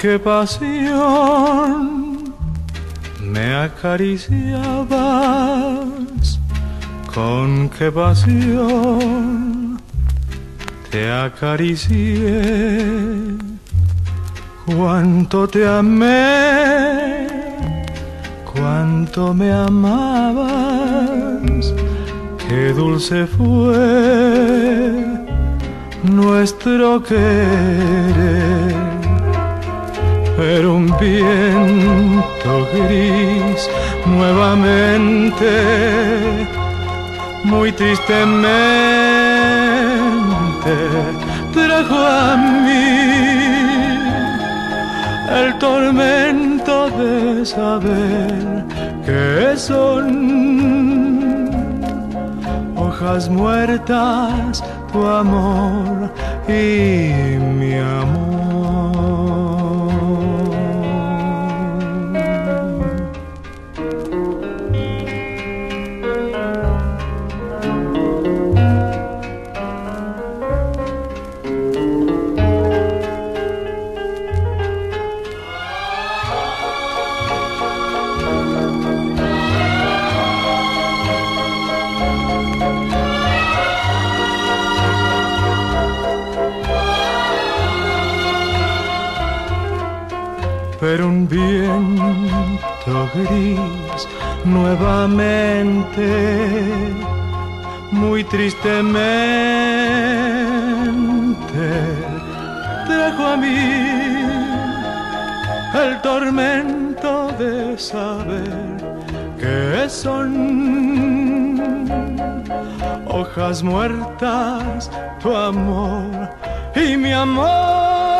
qué pasión me acariciabas, con qué pasión te acaricié, cuánto te amé, cuánto me amabas, qué dulce fue nuestro querer pero un viento gris nuevamente, muy tristemente, trajo a mí el tormento de saber que son hojas muertas tu amor y mi amor. Pero un viento gris nuevamente, muy tristemente, trajo a mí el tormento de saber que son hojas muertas tu amor y mi amor.